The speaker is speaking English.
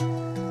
Música